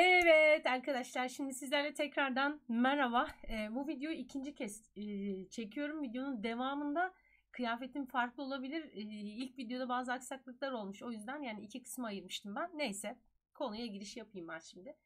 Evet arkadaşlar şimdi sizlerle tekrardan merhaba. Ee, bu videoyu ikinci kez e, çekiyorum. Videonun devamında kıyafetim farklı olabilir. Ee, ilk videoda bazı aksaklıklar olmuş. O yüzden yani iki kısma ayırmıştım ben. Neyse konuya giriş yapayım ben şimdi.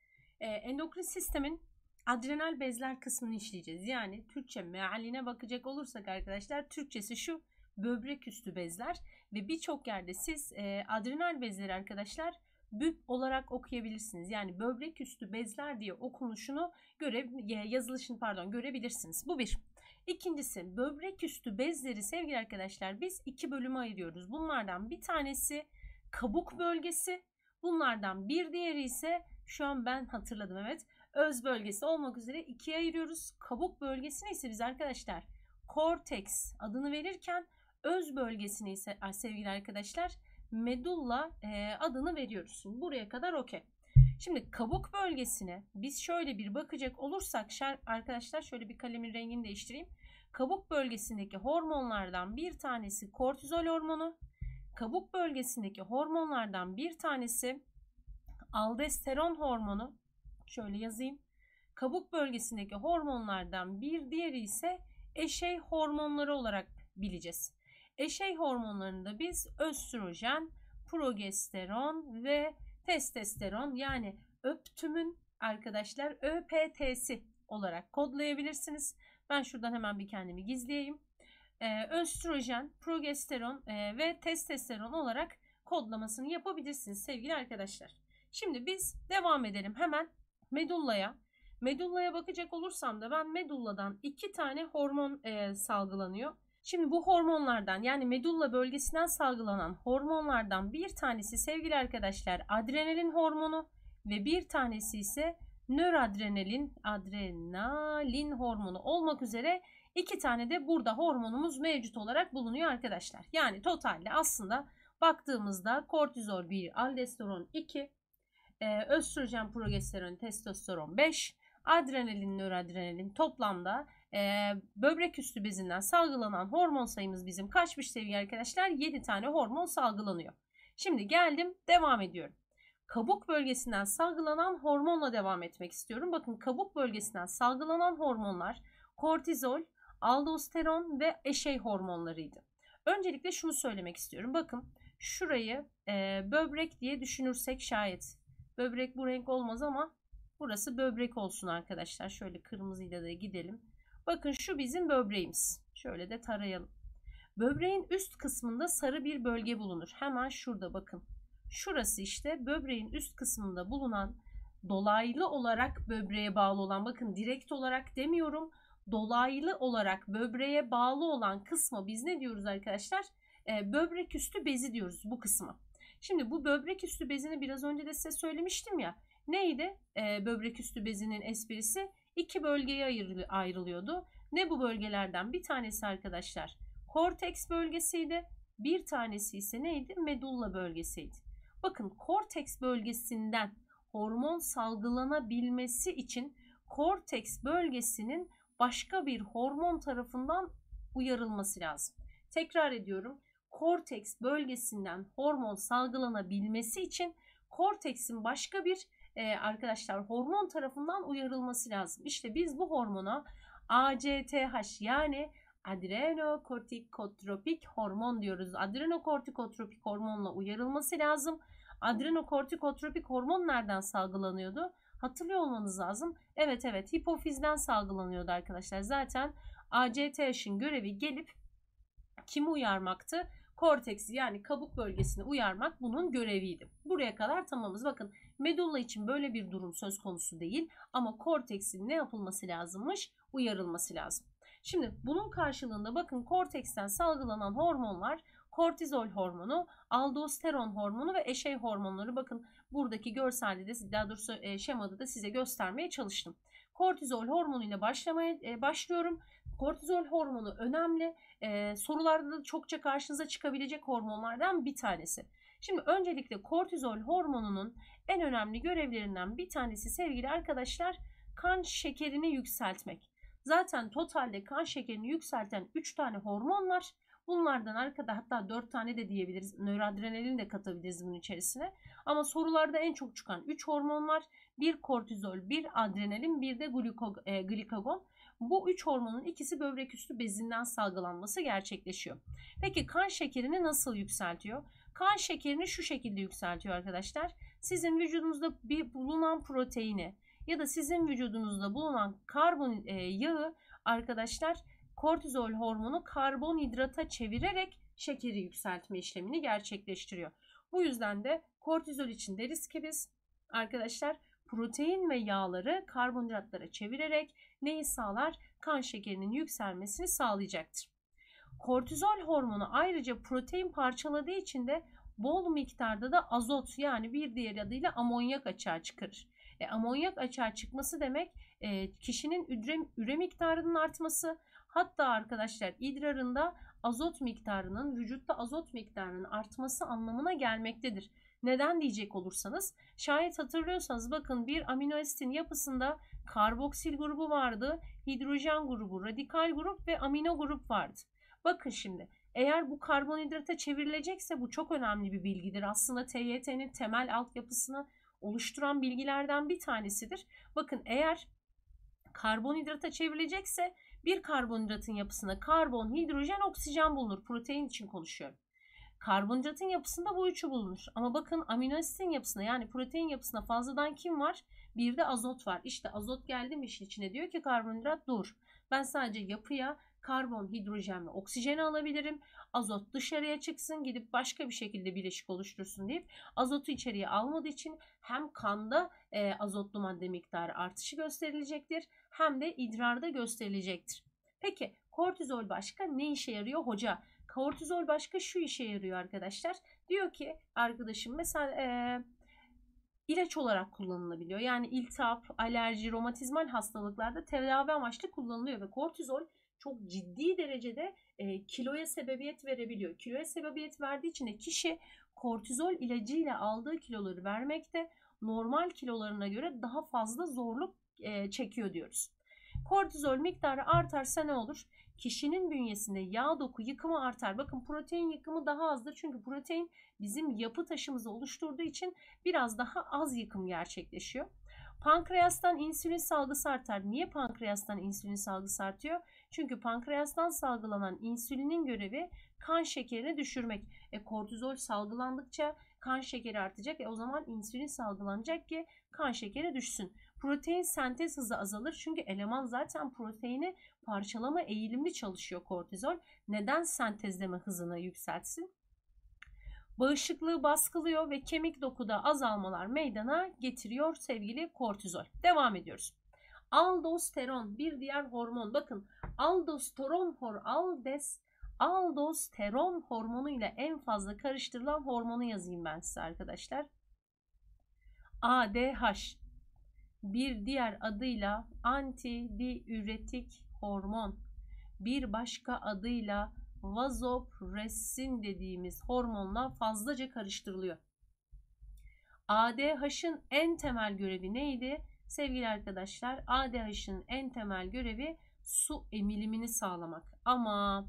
Ee, endokrin sistemin adrenal bezler kısmını işleyeceğiz. Yani Türkçe mealine bakacak olursak arkadaşlar Türkçesi şu böbrek üstü bezler ve birçok yerde siz e, adrenal bezleri arkadaşlar büp olarak okuyabilirsiniz. Yani böbrek üstü bezler diye okunuşunu göre yazılışını pardon görebilirsiniz. Bu bir. İkincisi böbrek üstü bezleri sevgili arkadaşlar biz iki bölüme ayırıyoruz. Bunlardan bir tanesi kabuk bölgesi. Bunlardan bir diğeri ise şu an ben hatırladım evet öz bölgesi olmak üzere ikiye ayırıyoruz. Kabuk bölgesini ise biz arkadaşlar korteks adını verirken öz bölgesini ise sevgili arkadaşlar medulla e, adını veriyoruz. buraya kadar okey. Şimdi kabuk bölgesine biz şöyle bir bakacak olursak arkadaşlar şöyle bir kalemin rengini değiştireyim. Kabuk bölgesindeki hormonlardan bir tanesi kortizol hormonu. Kabuk bölgesindeki hormonlardan bir tanesi aldosteron hormonu. Şöyle yazayım. Kabuk bölgesindeki hormonlardan bir diğeri ise eşey hormonları olarak bileceğiz. Eşey hormonlarında biz östrojen, progesteron ve testosteron yani öptümün arkadaşlar ÖPT'si olarak kodlayabilirsiniz. Ben şuradan hemen bir kendimi gizleyeyim. Ee, östrojen, progesteron e, ve testosteron olarak kodlamasını yapabilirsiniz sevgili arkadaşlar. Şimdi biz devam edelim hemen medullaya. Medullaya bakacak olursam da ben medulladan iki tane hormon e, salgılanıyor. Şimdi bu hormonlardan yani medulla bölgesinden salgılanan hormonlardan bir tanesi sevgili arkadaşlar adrenalin hormonu ve bir tanesi ise nöradrenalin adrenalin hormonu olmak üzere iki tane de burada hormonumuz mevcut olarak bulunuyor arkadaşlar. Yani totalde aslında baktığımızda kortizol 1, aldosteron 2, e, östrojen, progesteron, testosteron 5, adrenalin, nöradrenalin toplamda e, böbrek üstü bezinden salgılanan hormon sayımız bizim kaçmış sevgili arkadaşlar? 7 tane hormon salgılanıyor. Şimdi geldim devam ediyorum. Kabuk bölgesinden salgılanan hormonla devam etmek istiyorum. Bakın kabuk bölgesinden salgılanan hormonlar kortizol, aldosteron ve eşey hormonlarıydı. Öncelikle şunu söylemek istiyorum. Bakın şurayı e, böbrek diye düşünürsek şayet böbrek bu renk olmaz ama burası böbrek olsun arkadaşlar. Şöyle kırmızıyla da gidelim. Bakın şu bizim böbreğimiz. Şöyle de tarayalım. Böbreğin üst kısmında sarı bir bölge bulunur. Hemen şurada bakın. Şurası işte böbreğin üst kısmında bulunan dolaylı olarak böbreğe bağlı olan bakın direkt olarak demiyorum. Dolaylı olarak böbreğe bağlı olan kısma biz ne diyoruz arkadaşlar? Ee, böbrek üstü bezi diyoruz bu kısma. Şimdi bu böbrek üstü bezini biraz önce de size söylemiştim ya. Neydi ee, böbrek üstü bezinin esprisi? İki bölgeye ayrılıyordu. Ne bu bölgelerden? Bir tanesi arkadaşlar korteks bölgesiydi. Bir tanesi ise neydi? Medulla bölgesiydi. Bakın korteks bölgesinden hormon salgılanabilmesi için korteks bölgesinin başka bir hormon tarafından uyarılması lazım. Tekrar ediyorum. Korteks bölgesinden hormon salgılanabilmesi için korteksin başka bir e, arkadaşlar hormon tarafından uyarılması lazım. İşte biz bu hormona ACTH yani adrenokortikotropik hormon diyoruz. Adrenokortikotropik hormonla uyarılması lazım. Adrenokortikotropik hormon nereden salgılanıyordu? Hatırlıyor olmanız lazım. Evet evet hipofizden salgılanıyordu arkadaşlar. Zaten ACTH'in görevi gelip kimi uyarmaktı? Korteksi yani kabuk bölgesini uyarmak bunun göreviydi. Buraya kadar tamamız. Bakın Medulla için böyle bir durum söz konusu değil ama korteksin ne yapılması lazımmış? Uyarılması lazım. Şimdi bunun karşılığında bakın korteksten salgılanan hormonlar kortizol hormonu, aldosteron hormonu ve eşey hormonları bakın buradaki görselde de daha doğrusu e, şemada da size göstermeye çalıştım. Kortizol hormonu ile başlamaya e, başlıyorum. Kortizol hormonu önemli. E, sorularda da çokça karşınıza çıkabilecek hormonlardan bir tanesi. Şimdi öncelikle kortizol hormonunun en önemli görevlerinden bir tanesi sevgili arkadaşlar kan şekerini yükseltmek. Zaten totalde kan şekerini yükselten 3 tane hormon var. Bunlardan arkada hatta 4 tane de diyebiliriz. Nöroadrenalin de katabiliriz bunun içerisine. Ama sorularda en çok çıkan 3 hormon var. Bir kortizol, bir adrenalin, bir de e, glikagon. Bu üç hormonun ikisi böbrek üstü bezinden salgılanması gerçekleşiyor. Peki kan şekerini nasıl yükseltiyor? Kan şekerini şu şekilde yükseltiyor arkadaşlar. Sizin vücudunuzda bir bulunan proteini ya da sizin vücudunuzda bulunan karbon e, yağı arkadaşlar kortizol hormonu karbonhidrata çevirerek şekeri yükseltme işlemini gerçekleştiriyor. Bu yüzden de kortizol için deriz ki biz arkadaşlar protein ve yağları karbonhidratlara çevirerek neyi sağlar? Kan şekerinin yükselmesini sağlayacaktır. Kortizol hormonu ayrıca protein parçaladığı için de bol miktarda da azot yani bir diğer adıyla amonyak açığa çıkarır. E, amonyak açığa çıkması demek e, kişinin üre, üre miktarının artması hatta arkadaşlar idrarında azot miktarının vücutta azot miktarının artması anlamına gelmektedir. Neden diyecek olursanız şayet hatırlıyorsanız bakın bir amino asitin yapısında karboksil grubu vardı, hidrojen grubu, radikal grup ve amino grup vardı. Bakın şimdi eğer bu karbonhidrata çevrilecekse bu çok önemli bir bilgidir. Aslında TYT'nin temel altyapısını oluşturan bilgilerden bir tanesidir. Bakın eğer karbonhidrata çevrilecekse bir karbonhidratın yapısına karbon, hidrojen, oksijen bulunur. Protein için konuşuyorum. Karbonhidratın yapısında bu üçü bulunur. Ama bakın amino asitin yapısına yani protein yapısına fazladan kim var? Bir de azot var. İşte azot geldi mi işin içine diyor ki karbonhidrat dur. Ben sadece yapıya karbon, hidrojen ve oksijeni alabilirim. Azot dışarıya çıksın gidip başka bir şekilde bileşik oluştursun deyip azotu içeriye almadığı için hem kanda e, azotlu madde miktarı artışı gösterilecektir hem de idrarda gösterilecektir. Peki kortizol başka ne işe yarıyor hoca? Kortizol başka şu işe yarıyor arkadaşlar. Diyor ki arkadaşım mesela e, ilaç olarak kullanılabiliyor. Yani iltihap, alerji, romatizmal hastalıklarda tedavi amaçlı kullanılıyor ve kortizol çok ciddi derecede e, kiloya sebebiyet verebiliyor. Kiloya sebebiyet verdiği için de kişi kortizol ilacıyla aldığı kiloları vermekte normal kilolarına göre daha fazla zorluk e, çekiyor diyoruz. Kortizol miktarı artarsa ne olur? Kişinin bünyesinde yağ doku yıkımı artar. Bakın protein yıkımı daha azdır. Çünkü protein bizim yapı taşımızı oluşturduğu için biraz daha az yıkım gerçekleşiyor. Pankreastan insülin salgısı artar. Niye pankreastan insülin salgısı artıyor? Çünkü pankreastan salgılanan insülinin görevi kan şekerini düşürmek. E, kortizol salgılandıkça kan şekeri artacak. E, o zaman insülin salgılanacak ki kan şekeri düşsün. Protein sentez hızı azalır çünkü eleman zaten proteini parçalama eğilimli çalışıyor kortizol. Neden sentezleme hızını yükseltsin? Bağışıklığı baskılıyor ve kemik dokuda azalmalar meydana getiriyor sevgili kortizol. Devam ediyoruz. Aldosteron bir diğer hormon. Bakın aldosteron hor aldes aldosteron hormonu ile en fazla karıştırılan hormonu yazayım ben size arkadaşlar. ADH bir diğer adıyla antidiüretik hormon. Bir başka adıyla vazopressin dediğimiz hormonla fazlaca karıştırılıyor. ADH'ın en temel görevi neydi? Sevgili arkadaşlar, ADH'ın en temel görevi su emilimini sağlamak. Ama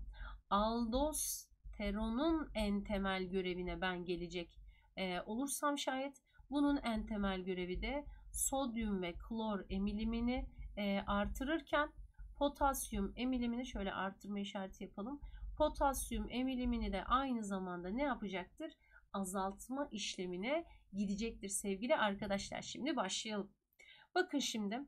aldosteronun en temel görevine ben gelecek e, olursam şayet bunun en temel görevi de sodyum ve klor emilimini e, artırırken potasyum emilimini şöyle artırma işareti yapalım. Potasyum emilimini de aynı zamanda ne yapacaktır? Azaltma işlemine gidecektir sevgili arkadaşlar. Şimdi başlayalım. Bakın şimdi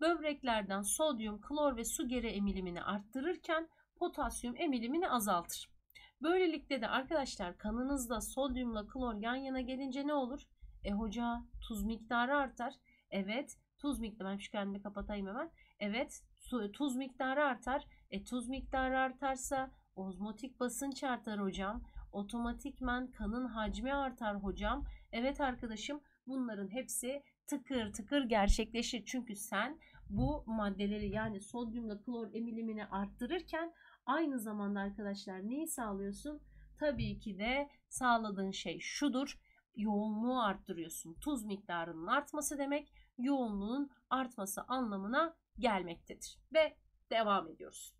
böbreklerden sodyum, klor ve su geri emilimini arttırırken potasyum emilimini azaltır. Böylelikle de arkadaşlar kanınızda sodyumla klor yan yana gelince ne olur? E hoca tuz miktarı artar. Evet tuz miktarı ben şu kendimi kapatayım hemen. Evet tuz miktarı artar. E tuz miktarı artarsa ozmotik basınç artar hocam. Otomatikmen kanın hacmi artar hocam. Evet arkadaşım bunların hepsi tıkır tıkır gerçekleşir. Çünkü sen bu maddeleri yani sodyumla klor emilimini arttırırken aynı zamanda arkadaşlar neyi sağlıyorsun? Tabii ki de sağladığın şey şudur. Yoğunluğu arttırıyorsun. Tuz miktarının artması demek yoğunluğun artması anlamına gelmektedir. Ve devam ediyoruz.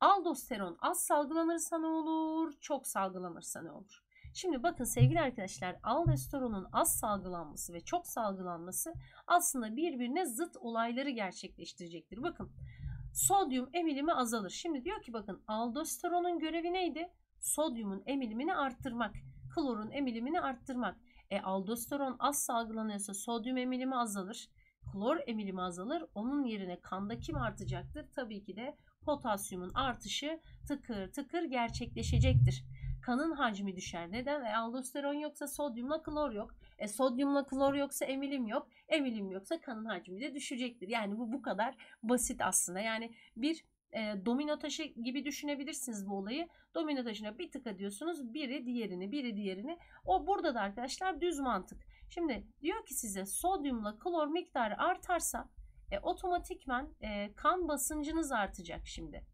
Aldosteron az salgılanırsa ne olur? Çok salgılanırsa ne olur? Şimdi bakın sevgili arkadaşlar aldosteronun az salgılanması ve çok salgılanması aslında birbirine zıt olayları gerçekleştirecektir. Bakın sodyum emilimi azalır. Şimdi diyor ki bakın aldosteronun görevi neydi? Sodyumun emilimini arttırmak, klorun emilimini arttırmak. E aldosteron az salgılanıyorsa sodyum emilimi azalır, klor emilimi azalır. Onun yerine kanda kim artacaktır? Tabii ki de potasyumun artışı tıkır tıkır gerçekleşecektir. Kanın hacmi düşer. Neden? E, aldosteron yoksa sodyumla klor yok. E, sodyumla klor yoksa emilim yok. Emilim yoksa kanın hacmi de düşecektir. Yani bu bu kadar basit aslında. Yani bir e, domino taşı gibi düşünebilirsiniz bu olayı. Domino taşına bir tıka diyorsunuz biri diğerini biri diğerini. O burada da arkadaşlar düz mantık. Şimdi diyor ki size sodyumla klor miktarı artarsa e, otomatikman e, kan basıncınız artacak şimdi.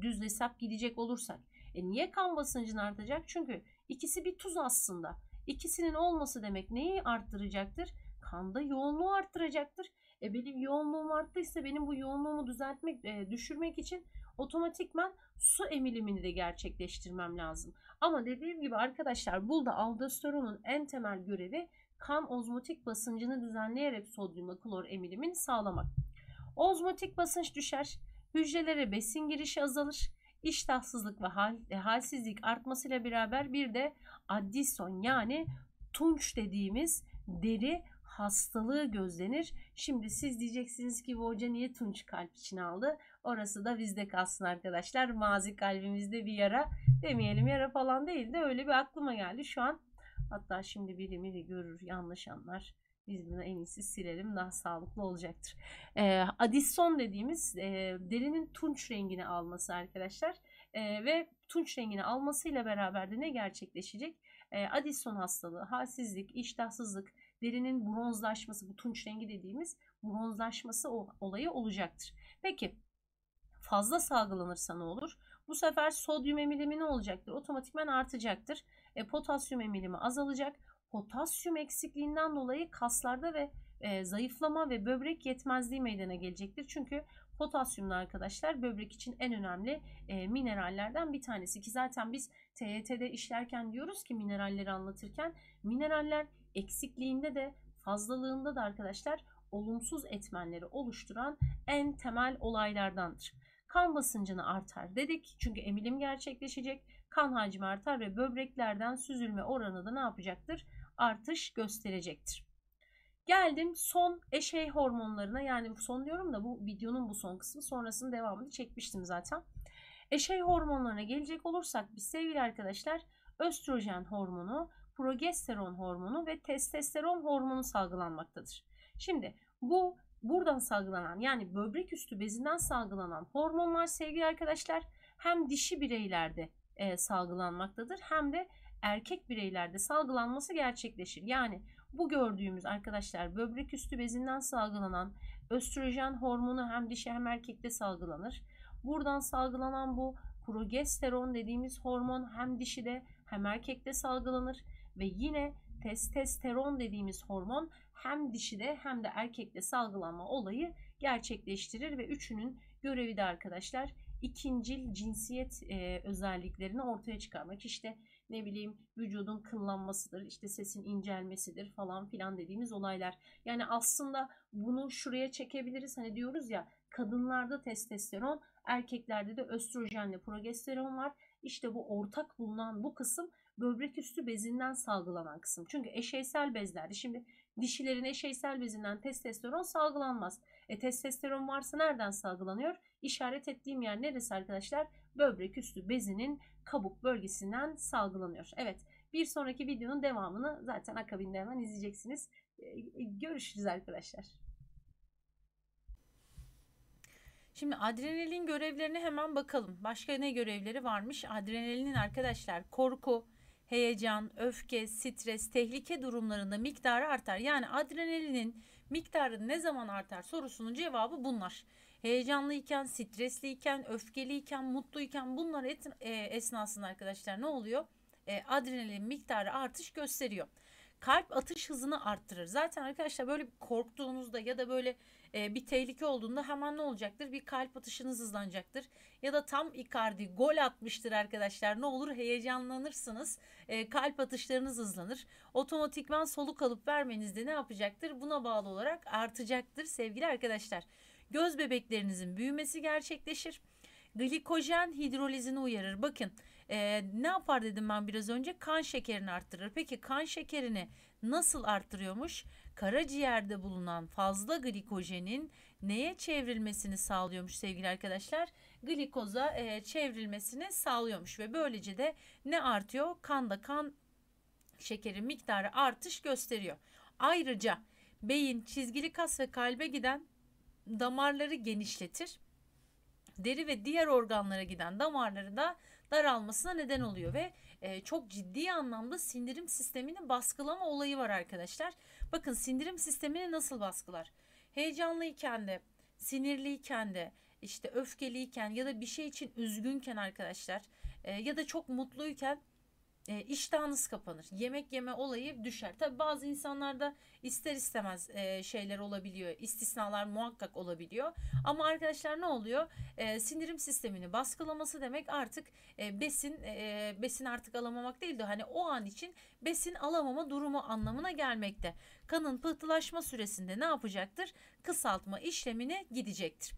Düz hesap gidecek olursak. E, niye kan basıncın artacak? Çünkü ikisi bir tuz aslında. İkisinin olması demek neyi arttıracaktır? Kanda yoğunluğu arttıracaktır. E benim yoğunluğum arttıysa benim bu yoğunluğumu düzeltmek, e, düşürmek için otomatikman su emilimini de gerçekleştirmem lazım. Ama dediğim gibi arkadaşlar burada aldosteronun en temel görevi kan ozmotik basıncını düzenleyerek sodyumla klor emilimini sağlamak. Ozmotik basınç düşer, hücrelere besin girişi azalır, iştahsızlık ve hal, e, halsizlik artmasıyla beraber bir de addison yani tunç dediğimiz deri hastalığı gözlenir. Şimdi siz diyeceksiniz ki bu hoca niye tunç kalp için aldı? Orası da bizde kalsın arkadaşlar. Mazi kalbimizde bir yara demeyelim yara falan değil de öyle bir aklıma geldi. Şu an Hatta şimdi biri biri görür yanlış anlar. Biz bunu en iyisi silelim daha sağlıklı olacaktır. E, Addison dediğimiz e, derinin tunç rengini alması arkadaşlar. E, ve tunç rengini almasıyla beraber de ne gerçekleşecek? E, Addison hastalığı, halsizlik, iştahsızlık, derinin bronzlaşması, bu tunç rengi dediğimiz bronzlaşması olayı olacaktır. Peki fazla salgılanırsa ne olur? Bu sefer sodyum emilimi ne olacaktır? Otomatikman artacaktır. E, potasyum emilimi azalacak. Potasyum eksikliğinden dolayı kaslarda ve e, zayıflama ve böbrek yetmezliği meydana gelecektir. Çünkü potasyumlu arkadaşlar böbrek için en önemli e, minerallerden bir tanesi ki zaten biz TYT'de işlerken diyoruz ki mineralleri anlatırken mineraller eksikliğinde de fazlalığında da arkadaşlar olumsuz etmenleri oluşturan en temel olaylardandır kan basıncını artar dedik. Çünkü emilim gerçekleşecek. Kan hacmi artar ve böbreklerden süzülme oranı da ne yapacaktır? Artış gösterecektir. Geldim son eşey hormonlarına yani son diyorum da bu videonun bu son kısmı sonrasının devamını çekmiştim zaten. Eşey hormonlarına gelecek olursak biz sevgili arkadaşlar östrojen hormonu, progesteron hormonu ve testosteron hormonu salgılanmaktadır. Şimdi bu buradan salgılanan yani böbrek üstü bezinden salgılanan hormonlar sevgili arkadaşlar hem dişi bireylerde e, salgılanmaktadır hem de erkek bireylerde salgılanması gerçekleşir. Yani bu gördüğümüz arkadaşlar böbrek üstü bezinden salgılanan östrojen hormonu hem dişi hem erkekte salgılanır. Buradan salgılanan bu progesteron dediğimiz hormon hem dişide hem erkekte salgılanır ve yine testosteron dediğimiz hormon hem dişide hem de erkekte salgılanma olayı gerçekleştirir ve üçünün görevi de arkadaşlar ikincil cinsiyet e, özelliklerini ortaya çıkarmak. İşte ne bileyim vücudun kıllanmasıdır, işte sesin incelmesidir falan filan dediğimiz olaylar. Yani aslında bunu şuraya çekebiliriz. Hani diyoruz ya kadınlarda testosteron, erkeklerde de östrojenle progesteron var. İşte bu ortak bulunan bu kısım böbrek üstü bezinden salgılanan kısım. Çünkü eşeysel bezlerde şimdi dişilerin eşeysel bezinden testosteron salgılanmaz. E testosteron varsa nereden salgılanıyor? İşaret ettiğim yer neresi arkadaşlar? Böbrek üstü bezinin kabuk bölgesinden salgılanıyor. Evet bir sonraki videonun devamını zaten akabinde hemen izleyeceksiniz. E, görüşürüz arkadaşlar. Şimdi adrenalin görevlerine hemen bakalım. Başka ne görevleri varmış? Adrenalinin arkadaşlar korku, heyecan, öfke, stres, tehlike durumlarında miktarı artar. Yani adrenalinin miktarı ne zaman artar sorusunun cevabı bunlar. Heyecanlıyken, stresliyken, öfkeliyken, mutluyken bunlar et, e, esnasında arkadaşlar ne oluyor? E, adrenalin miktarı artış gösteriyor. Kalp atış hızını arttırır. Zaten arkadaşlar böyle korktuğunuzda ya da böyle e, bir tehlike olduğunda hemen ne olacaktır? Bir kalp atışınız hızlanacaktır. Ya da tam Icardi gol atmıştır arkadaşlar. Ne olur heyecanlanırsınız. E, kalp atışlarınız hızlanır. Otomatikman soluk alıp vermeniz de ne yapacaktır? Buna bağlı olarak artacaktır sevgili arkadaşlar. Göz bebeklerinizin büyümesi gerçekleşir. Glikojen hidrolizini uyarır. Bakın e, ne yapar dedim ben biraz önce? Kan şekerini arttırır. Peki kan şekerini nasıl arttırıyormuş? Karaciğerde bulunan fazla glikojenin neye çevrilmesini sağlıyormuş sevgili arkadaşlar? Glikoza e, çevrilmesini sağlıyormuş ve böylece de ne artıyor? Kanda kan şekeri miktarı artış gösteriyor. Ayrıca beyin, çizgili kas ve kalbe giden damarları genişletir. Deri ve diğer organlara giden damarları da daralmasına neden oluyor ve e, çok ciddi anlamda sindirim sistemini baskılama olayı var arkadaşlar. Bakın sindirim sistemini nasıl baskılar? Heyecanlıyken de, sinirliyken de, işte öfkeliyken ya da bir şey için üzgünken arkadaşlar e, ya da çok mutluyken e, iştahınız kapanır. Yemek yeme olayı düşer. Tabi bazı insanlarda ister istemez e, şeyler olabiliyor. İstisnalar muhakkak olabiliyor. Ama arkadaşlar ne oluyor? E, sindirim sistemini baskılaması demek artık e, besin e, besin artık alamamak değil de hani o an için besin alamama durumu anlamına gelmekte. Kanın pıhtılaşma süresinde ne yapacaktır? Kısaltma işlemine gidecektir.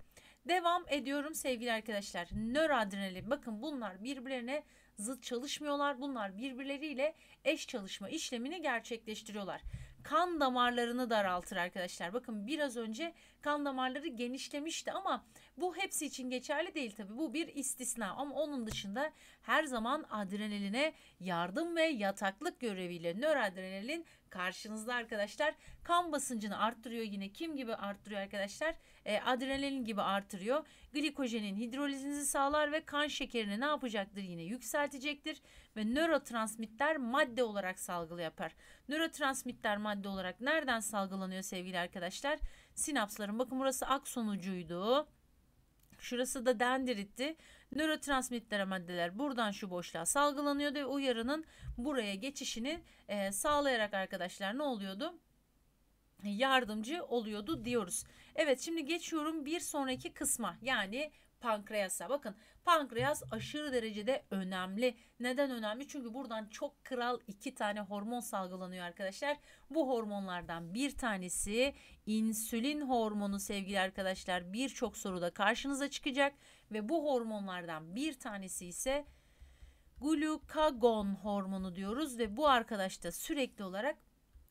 Devam ediyorum sevgili arkadaşlar. Nöroadrenalin bakın bunlar birbirlerine zıt çalışmıyorlar. Bunlar birbirleriyle eş çalışma işlemini gerçekleştiriyorlar. Kan damarlarını daraltır arkadaşlar. Bakın biraz önce kan damarları genişlemişti ama bu hepsi için geçerli değil tabi. Bu bir istisna ama onun dışında her zaman adrenaline yardım ve yataklık göreviyle nöroadrenalin karşınızda arkadaşlar. Kan basıncını arttırıyor yine. Kim gibi arttırıyor arkadaşlar? E, adrenalin gibi arttırıyor. Glikojenin hidrolizinizi sağlar ve kan şekerini ne yapacaktır? Yine yükseltecektir ve nörotransmitter madde olarak salgılı yapar. Nörotransmitter madde olarak nereden salgılanıyor sevgili arkadaşlar? Sinapsların bakın burası akson ucuydu. Şurası da dendritti. Nörotransmitter maddeler buradan şu boşluğa salgılanıyordu ve uyarının buraya geçişini e, sağlayarak arkadaşlar ne oluyordu? Yardımcı oluyordu diyoruz. Evet şimdi geçiyorum bir sonraki kısma yani pankreasa. Bakın pankreas aşırı derecede önemli. Neden önemli? Çünkü buradan çok kral iki tane hormon salgılanıyor arkadaşlar. Bu hormonlardan bir tanesi insülin hormonu sevgili arkadaşlar. Birçok soruda karşınıza çıkacak ve bu hormonlardan bir tanesi ise glukagon hormonu diyoruz ve bu arkadaş da sürekli olarak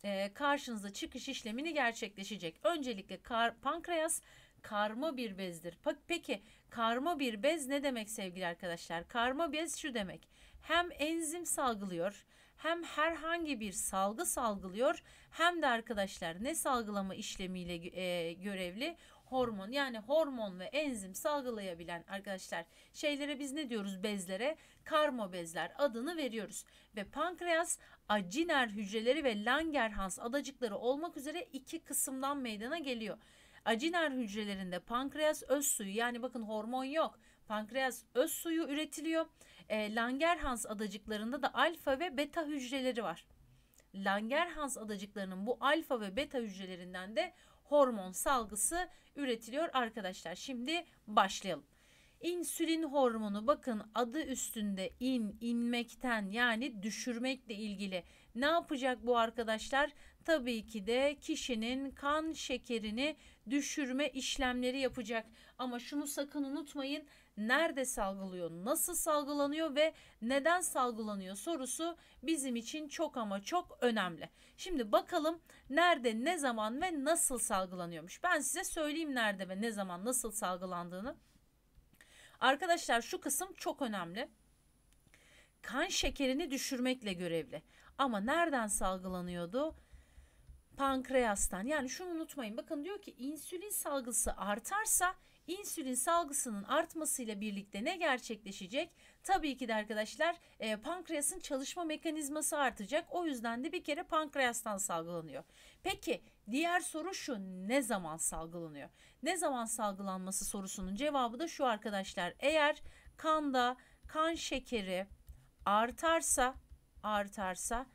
e, karşınıza çıkış işlemini gerçekleşecek. Öncelikle kar, pankreas karma bir bezdir. Peki karma bir bez ne demek sevgili arkadaşlar? Karma bez şu demek. Hem enzim salgılıyor hem herhangi bir salgı salgılıyor hem de arkadaşlar ne salgılama işlemiyle e, görevli? Hormon yani hormon ve enzim salgılayabilen arkadaşlar şeylere biz ne diyoruz bezlere? Karma bezler adını veriyoruz. Ve pankreas aciner hücreleri ve Langerhans adacıkları olmak üzere iki kısımdan meydana geliyor. Aciner hücrelerinde pankreas öz suyu yani bakın hormon yok. Pankreas öz suyu üretiliyor. E, Langerhans adacıklarında da alfa ve beta hücreleri var. Langerhans adacıklarının bu alfa ve beta hücrelerinden de hormon salgısı üretiliyor arkadaşlar. Şimdi başlayalım. İnsülin hormonu bakın adı üstünde in, inmekten yani düşürmekle ilgili. Ne yapacak bu arkadaşlar? Tabii ki de kişinin kan şekerini düşürme işlemleri yapacak. Ama şunu sakın unutmayın. Nerede salgılıyor, nasıl salgılanıyor ve neden salgılanıyor sorusu bizim için çok ama çok önemli. Şimdi bakalım nerede, ne zaman ve nasıl salgılanıyormuş. Ben size söyleyeyim nerede ve ne zaman nasıl salgılandığını. Arkadaşlar şu kısım çok önemli. Kan şekerini düşürmekle görevli. Ama nereden salgılanıyordu? Pankreastan. Yani şunu unutmayın. Bakın diyor ki insülin salgısı artarsa insülin salgısının artmasıyla birlikte ne gerçekleşecek? Tabii ki de arkadaşlar e, pankreasın çalışma mekanizması artacak. O yüzden de bir kere pankreastan salgılanıyor. Peki diğer soru şu ne zaman salgılanıyor? Ne zaman salgılanması sorusunun cevabı da şu arkadaşlar. Eğer kanda kan şekeri artarsa artarsa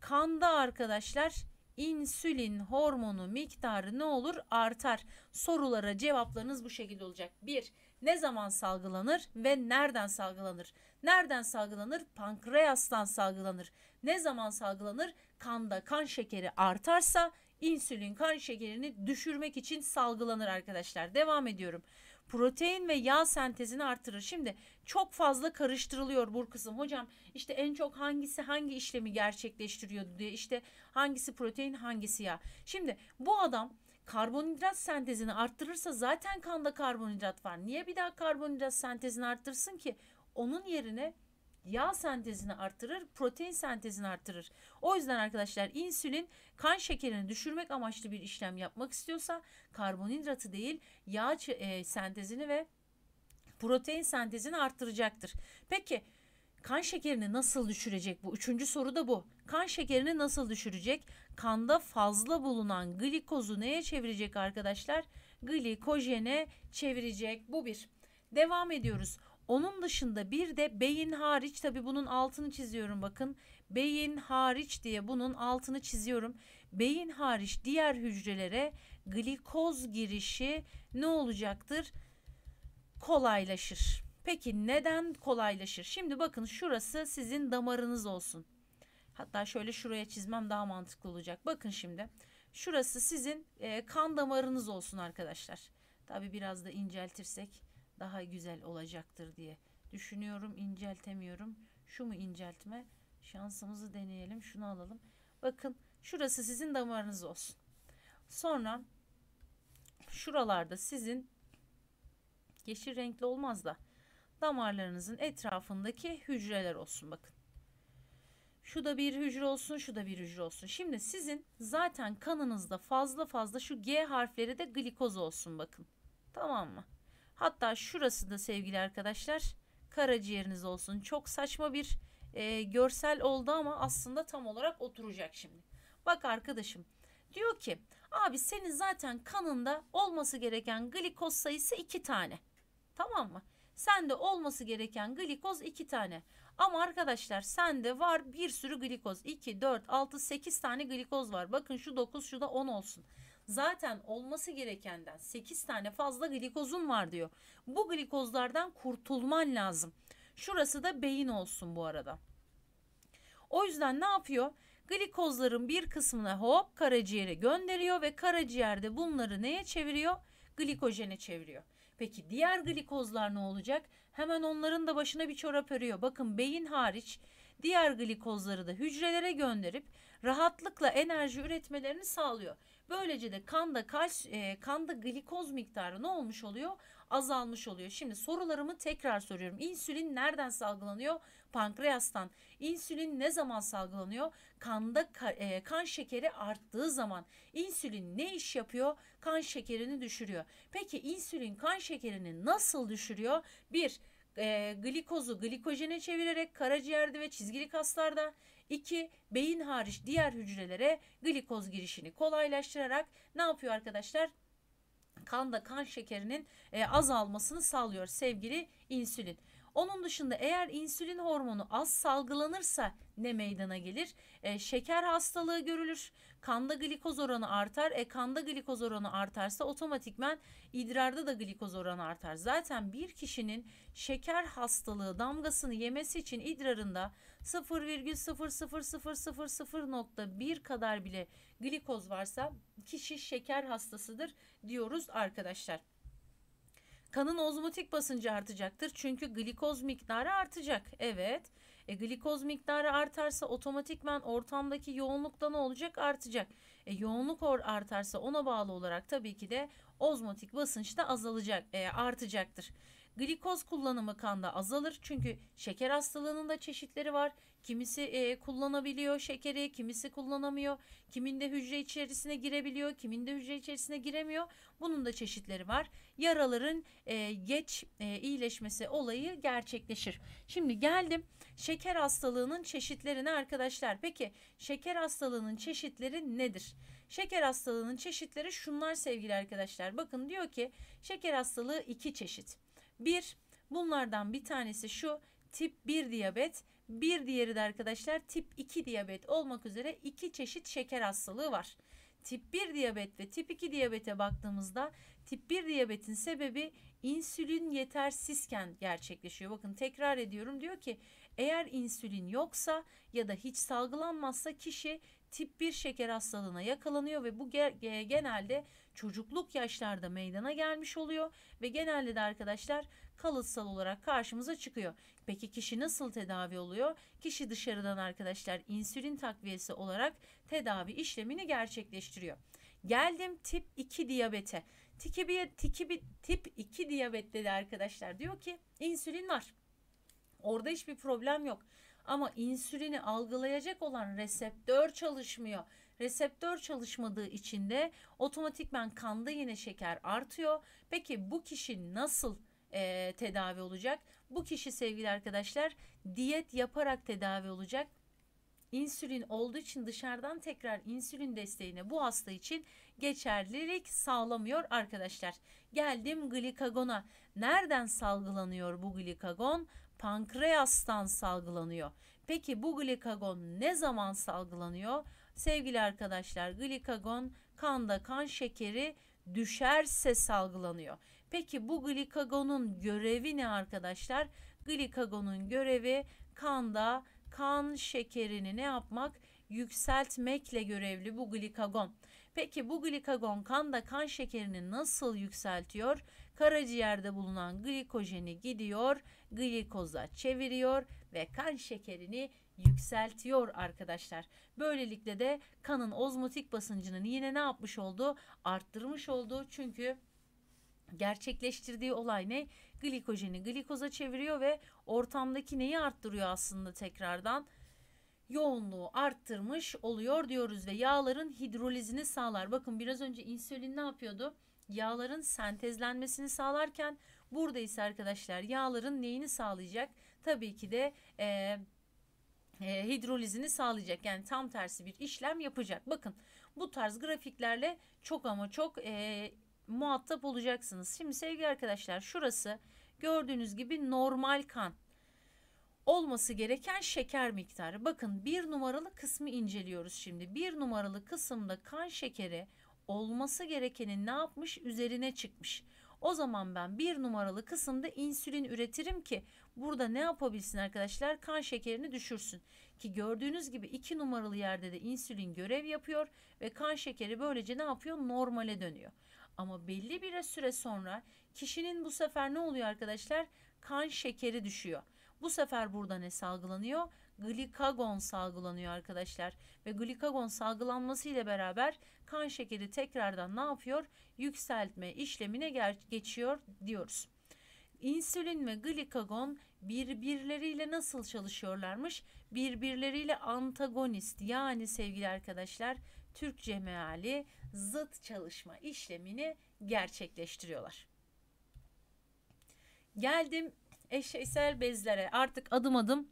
Kanda arkadaşlar insülin hormonu miktarı ne olur? Artar. Sorulara cevaplarınız bu şekilde olacak. 1. Ne zaman salgılanır ve nereden salgılanır? Nereden salgılanır? Pankreastan salgılanır. Ne zaman salgılanır? Kanda kan şekeri artarsa insülin kan şekerini düşürmek için salgılanır arkadaşlar. Devam ediyorum protein ve yağ sentezini artırır. Şimdi çok fazla karıştırılıyor bu kısım. Hocam işte en çok hangisi hangi işlemi gerçekleştiriyor diye işte hangisi protein hangisi yağ. Şimdi bu adam karbonhidrat sentezini arttırırsa zaten kanda karbonhidrat var. Niye bir daha karbonhidrat sentezini arttırsın ki? Onun yerine yağ sentezini arttırır, protein sentezini arttırır. O yüzden arkadaşlar insülin kan şekerini düşürmek amaçlı bir işlem yapmak istiyorsa karbonhidratı değil yağ e, sentezini ve protein sentezini arttıracaktır. Peki kan şekerini nasıl düşürecek bu? Üçüncü soru da bu. Kan şekerini nasıl düşürecek? Kanda fazla bulunan glikozu neye çevirecek arkadaşlar? Glikojene çevirecek. Bu bir. Devam ediyoruz. Onun dışında bir de beyin hariç tabi bunun altını çiziyorum bakın. Beyin hariç diye bunun altını çiziyorum. Beyin hariç diğer hücrelere glikoz girişi ne olacaktır? Kolaylaşır. Peki neden kolaylaşır? Şimdi bakın şurası sizin damarınız olsun. Hatta şöyle şuraya çizmem daha mantıklı olacak. Bakın şimdi. Şurası sizin e, kan damarınız olsun arkadaşlar. Tabi biraz da inceltirsek daha güzel olacaktır diye düşünüyorum. İnceltemiyorum. Şu mu inceltme? Şansımızı deneyelim. Şunu alalım. Bakın şurası sizin damarınız olsun. Sonra şuralarda sizin yeşil renkli olmaz da damarlarınızın etrafındaki hücreler olsun bakın. Şu da bir hücre olsun, şu da bir hücre olsun. Şimdi sizin zaten kanınızda fazla fazla şu G harfleri de glikoz olsun bakın. Tamam mı? Hatta şurası da sevgili arkadaşlar karaciğeriniz olsun. Çok saçma bir e, görsel oldu ama aslında tam olarak oturacak şimdi. Bak arkadaşım diyor ki abi senin zaten kanında olması gereken glikoz sayısı iki tane. Tamam mı? Sende olması gereken glikoz iki tane. Ama arkadaşlar sende var bir sürü glikoz. 2, 4, 6, 8 tane glikoz var. Bakın şu 9 şu da 10 olsun zaten olması gerekenden 8 tane fazla glikozun var diyor. Bu glikozlardan kurtulman lazım. Şurası da beyin olsun bu arada. O yüzden ne yapıyor? Glikozların bir kısmını hop karaciğere gönderiyor ve karaciğerde bunları neye çeviriyor? Glikojene çeviriyor. Peki diğer glikozlar ne olacak? Hemen onların da başına bir çorap örüyor. Bakın beyin hariç diğer glikozları da hücrelere gönderip rahatlıkla enerji üretmelerini sağlıyor. Böylece de kanda kalş, e, kanda glikoz miktarı ne olmuş oluyor? Azalmış oluyor. Şimdi sorularımı tekrar soruyorum. İnsülin nereden salgılanıyor? Pankreastan. İnsülin ne zaman salgılanıyor? Kanda ka, e, kan şekeri arttığı zaman. İnsülin ne iş yapıyor? Kan şekerini düşürüyor. Peki insülin kan şekerini nasıl düşürüyor? Bir, e, glikozu glikojene çevirerek karaciğerde ve çizgili kaslarda 2. Beyin hariç diğer hücrelere glikoz girişini kolaylaştırarak ne yapıyor arkadaşlar? Kanda kan şekerinin e, azalmasını sağlıyor sevgili insülin. Onun dışında eğer insülin hormonu az salgılanırsa ne meydana gelir? E, şeker hastalığı görülür. Kanda glikoz oranı artar. E kanda glikoz oranı artarsa otomatikmen idrarda da glikoz oranı artar. Zaten bir kişinin şeker hastalığı damgasını yemesi için idrarında 0,00000.1 kadar bile glikoz varsa kişi şeker hastasıdır diyoruz arkadaşlar. Kanın ozmotik basıncı artacaktır. Çünkü glikoz miktarı artacak. Evet. E, glikoz miktarı artarsa otomatikman ortamdaki yoğunluk da ne olacak? Artacak. E, yoğunluk artarsa ona bağlı olarak tabii ki de ozmotik basınç da azalacak, e, artacaktır. Glikoz kullanımı kanda azalır çünkü şeker hastalığının da çeşitleri var. Kimisi e, kullanabiliyor şekeri, kimisi kullanamıyor. Kiminde hücre içerisine girebiliyor, kiminde hücre içerisine giremiyor. Bunun da çeşitleri var. Yaraların e, geç e, iyileşmesi olayı gerçekleşir. Şimdi geldim şeker hastalığının çeşitlerine arkadaşlar. Peki şeker hastalığının çeşitleri nedir? Şeker hastalığının çeşitleri şunlar sevgili arkadaşlar. Bakın diyor ki şeker hastalığı iki çeşit. Bir, bunlardan bir tanesi şu tip 1 diyabet, Bir diğeri de arkadaşlar tip 2 diyabet olmak üzere iki çeşit şeker hastalığı var. Tip 1 diyabet ve tip 2 diyabete baktığımızda tip 1 diyabetin sebebi insülin yetersizken gerçekleşiyor. Bakın tekrar ediyorum diyor ki eğer insülin yoksa ya da hiç salgılanmazsa kişi tip 1 şeker hastalığına yakalanıyor ve bu genelde çocukluk yaşlarda meydana gelmiş oluyor ve genelde de arkadaşlar kalıtsal olarak karşımıza çıkıyor. Peki kişi nasıl tedavi oluyor? Kişi dışarıdan arkadaşlar insülin takviyesi olarak tedavi işlemini gerçekleştiriyor. Geldim tip 2 diyabete. Tip, tip, tip 2 diyabette de arkadaşlar diyor ki insülin var. Orada hiçbir problem yok. Ama insülini algılayacak olan reseptör çalışmıyor. Reseptör çalışmadığı için de otomatikman kanda yine şeker artıyor. Peki bu kişi nasıl e, tedavi olacak? Bu kişi sevgili arkadaşlar diyet yaparak tedavi olacak. İnsülin olduğu için dışarıdan tekrar insülin desteğine bu hasta için geçerlilik sağlamıyor arkadaşlar. Geldim glikagona. Nereden salgılanıyor bu glikagon? Pankreastan salgılanıyor. Peki bu glikagon ne zaman salgılanıyor? Sevgili arkadaşlar glikagon kanda kan şekeri düşerse salgılanıyor. Peki bu glikagonun görevi ne arkadaşlar? Glikagonun görevi kanda kan şekerini ne yapmak? Yükseltmekle görevli bu glikagon. Peki bu glikagon kanda kan şekerini nasıl yükseltiyor? Karaciğerde bulunan glikojeni gidiyor, glikoza çeviriyor ve kan şekerini yükseltiyor arkadaşlar. Böylelikle de kanın ozmotik basıncını yine ne yapmış oldu? Arttırmış oldu. Çünkü gerçekleştirdiği olay ne? Glikojeni glikoza çeviriyor ve ortamdaki neyi arttırıyor aslında tekrardan? yoğunluğu arttırmış oluyor diyoruz ve yağların hidrolizini sağlar. Bakın biraz önce insülin ne yapıyordu? Yağların sentezlenmesini sağlarken burada ise arkadaşlar yağların neyini sağlayacak? Tabii ki de e, e, hidrolizini sağlayacak. Yani tam tersi bir işlem yapacak. Bakın bu tarz grafiklerle çok ama çok e, muhatap olacaksınız. Şimdi sevgili arkadaşlar şurası gördüğünüz gibi normal kan olması gereken şeker miktarı. Bakın bir numaralı kısmı inceliyoruz şimdi. Bir numaralı kısımda kan şekeri olması gerekenin ne yapmış üzerine çıkmış. O zaman ben bir numaralı kısımda insülin üretirim ki burada ne yapabilsin arkadaşlar? Kan şekerini düşürsün. Ki gördüğünüz gibi iki numaralı yerde de insülin görev yapıyor ve kan şekeri böylece ne yapıyor? Normale dönüyor. Ama belli bir süre sonra kişinin bu sefer ne oluyor arkadaşlar? Kan şekeri düşüyor. Bu sefer burada ne salgılanıyor? Glikagon salgılanıyor arkadaşlar. Ve glikagon salgılanması ile beraber kan şekeri tekrardan ne yapıyor? Yükseltme işlemine geçiyor diyoruz. İnsülin ve glikagon birbirleriyle nasıl çalışıyorlarmış? Birbirleriyle antagonist yani sevgili arkadaşlar Türkçe meali zıt çalışma işlemini gerçekleştiriyorlar. Geldim eşeysel bezlere artık adım adım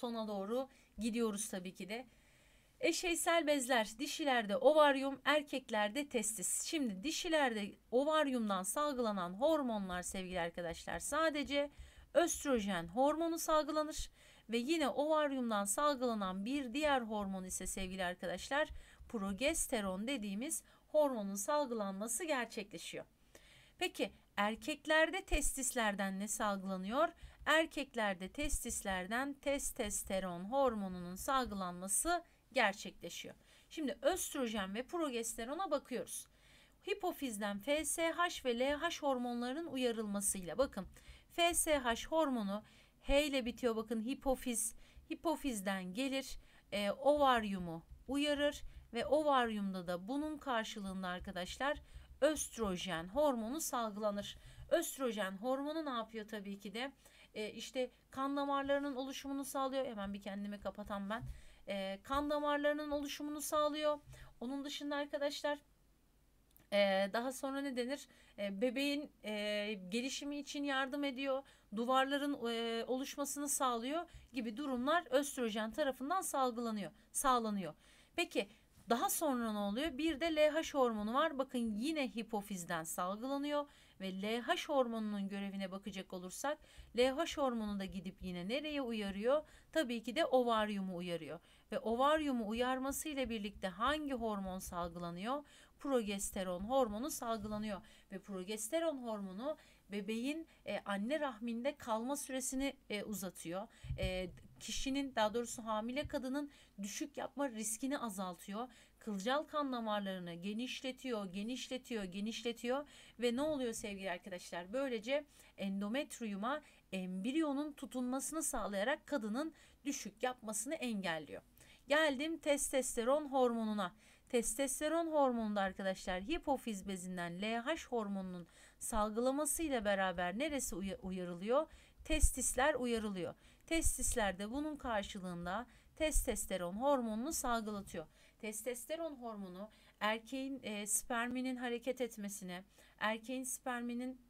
sona doğru gidiyoruz tabii ki de. Eşeysel bezler dişilerde ovaryum, erkeklerde testis. Şimdi dişilerde ovaryumdan salgılanan hormonlar sevgili arkadaşlar sadece östrojen hormonu salgılanır ve yine ovaryumdan salgılanan bir diğer hormon ise sevgili arkadaşlar progesteron dediğimiz hormonun salgılanması gerçekleşiyor. Peki erkeklerde testislerden ne salgılanıyor? Erkeklerde testislerden testosteron hormonunun salgılanması gerçekleşiyor. Şimdi östrojen ve progesterona bakıyoruz. Hipofizden FSH ve LH hormonlarının uyarılmasıyla bakın FSH hormonu H ile bitiyor bakın hipofiz hipofizden gelir e, ovaryumu uyarır ve ovaryumda da bunun karşılığında arkadaşlar östrojen hormonu salgılanır. Östrojen hormonu ne yapıyor tabii ki de e, işte kan damarlarının oluşumunu sağlıyor. Hemen bir kendimi kapatan ben. E, kan damarlarının oluşumunu sağlıyor. Onun dışında arkadaşlar ee, daha sonra ne denir? Ee, bebeğin e, gelişimi için yardım ediyor, duvarların e, oluşmasını sağlıyor gibi durumlar östrojen tarafından salgılanıyor, sağlanıyor. Peki Daha sonra ne oluyor? Bir de LH hormonu var. Bakın yine hipofizden salgılanıyor ve LH hormonunun görevine bakacak olursak LH hormonu da gidip yine nereye uyarıyor? Tabii ki de ovaryumu uyarıyor. Ve ovaryumu uyarmasıyla birlikte hangi hormon salgılanıyor? Progesteron hormonu salgılanıyor ve progesteron hormonu bebeğin e, anne rahminde kalma süresini e, uzatıyor. E, kişinin daha doğrusu hamile kadının düşük yapma riskini azaltıyor. Kılcal kan damarlarını genişletiyor, genişletiyor, genişletiyor ve ne oluyor sevgili arkadaşlar? Böylece endometriyuma embriyonun tutunmasını sağlayarak kadının düşük yapmasını engelliyor. Geldim testosteron hormonuna. Testosteron hormonunda arkadaşlar hipofiz bezinden LH hormonunun salgılamasıyla beraber neresi uyarılıyor? Testisler uyarılıyor. Testisler de bunun karşılığında testosteron hormonunu salgılatıyor. Testosteron hormonu erkeğin e, sperminin hareket etmesine, erkeğin sperminin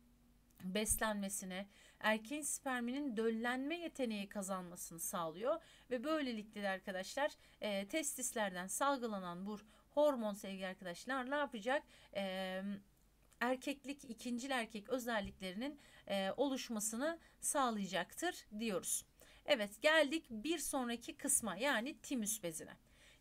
beslenmesine, erkeğin sperminin döllenme yeteneği kazanmasını sağlıyor ve böylelikle de arkadaşlar e, testislerden salgılanan bu hormon sevgili arkadaşlar ne yapacak? E, erkeklik, ikincil erkek özelliklerinin e, oluşmasını sağlayacaktır diyoruz. Evet geldik bir sonraki kısma yani timüs bezine.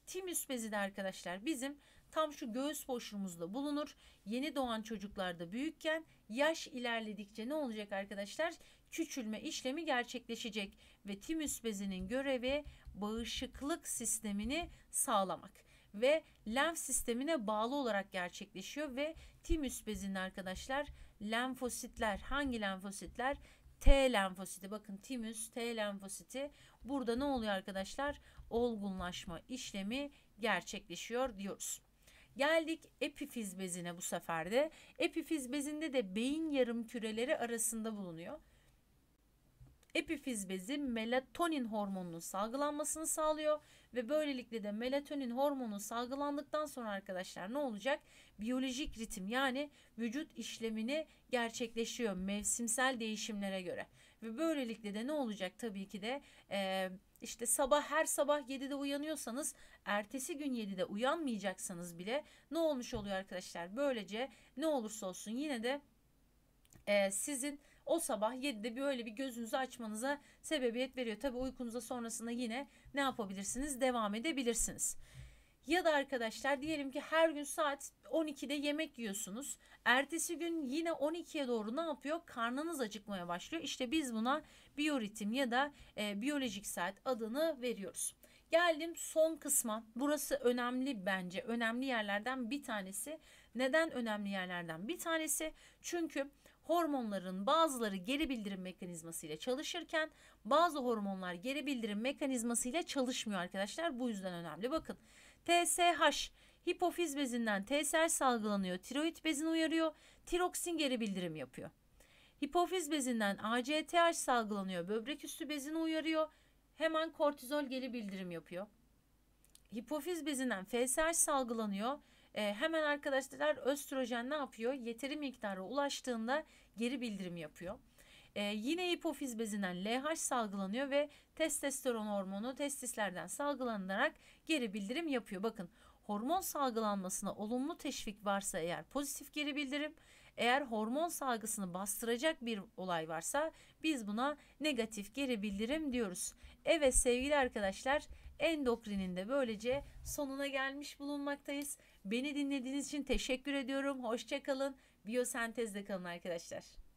Timüs bezi de arkadaşlar bizim tam şu göğüs boşluğumuzda bulunur. Yeni doğan çocuklarda büyükken yaş ilerledikçe ne olacak arkadaşlar? Küçülme işlemi gerçekleşecek ve timüs bezinin görevi bağışıklık sistemini sağlamak ve lenf sistemine bağlı olarak gerçekleşiyor ve timüs bezinde arkadaşlar lenfositler hangi lenfositler? T lenfositi bakın timüs T lenfositi burada ne oluyor arkadaşlar? Olgunlaşma işlemi gerçekleşiyor diyoruz. Geldik epifiz bezine bu sefer de. Epifiz bezinde de beyin yarım küreleri arasında bulunuyor. Epifiz bezi melatonin hormonunun salgılanmasını sağlıyor ve böylelikle de melatonin hormonu salgılandıktan sonra arkadaşlar ne olacak? Biyolojik ritim yani vücut işlemini gerçekleşiyor mevsimsel değişimlere göre. Ve böylelikle de ne olacak tabii ki de e, işte sabah her sabah 7'de uyanıyorsanız ertesi gün 7'de uyanmayacaksanız bile ne olmuş oluyor arkadaşlar? Böylece ne olursa olsun yine de e, sizin o sabah 7'de böyle bir gözünüzü açmanıza sebebiyet veriyor. Tabi uykunuza sonrasında yine ne yapabilirsiniz? Devam edebilirsiniz. Ya da arkadaşlar diyelim ki her gün saat 12'de yemek yiyorsunuz. Ertesi gün yine 12'ye doğru ne yapıyor? Karnınız acıkmaya başlıyor. İşte biz buna biyoritim ya da e, biyolojik saat adını veriyoruz. Geldim son kısma. Burası önemli bence. Önemli yerlerden bir tanesi. Neden önemli yerlerden bir tanesi? Çünkü hormonların bazıları geri bildirim mekanizması ile çalışırken bazı hormonlar geri bildirim mekanizması ile çalışmıyor arkadaşlar. Bu yüzden önemli. Bakın TSH hipofiz bezinden TSH salgılanıyor. Tiroid bezini uyarıyor. Tiroksin geri bildirim yapıyor. Hipofiz bezinden ACTH salgılanıyor. Böbrek üstü bezini uyarıyor. Hemen kortizol geri bildirim yapıyor. Hipofiz bezinden FSH salgılanıyor. E, hemen arkadaşlar östrojen ne yapıyor? Yeteri miktara ulaştığında geri bildirim yapıyor. E, yine hipofiz bezinden LH salgılanıyor ve testosteron hormonu testislerden salgılanarak geri bildirim yapıyor. Bakın hormon salgılanmasına olumlu teşvik varsa eğer pozitif geri bildirim, eğer hormon salgısını bastıracak bir olay varsa biz buna negatif geri bildirim diyoruz. Evet sevgili arkadaşlar endokrinin de böylece sonuna gelmiş bulunmaktayız. Beni dinlediğiniz için teşekkür ediyorum. Hoşçakalın. Biyosentezde kalın arkadaşlar.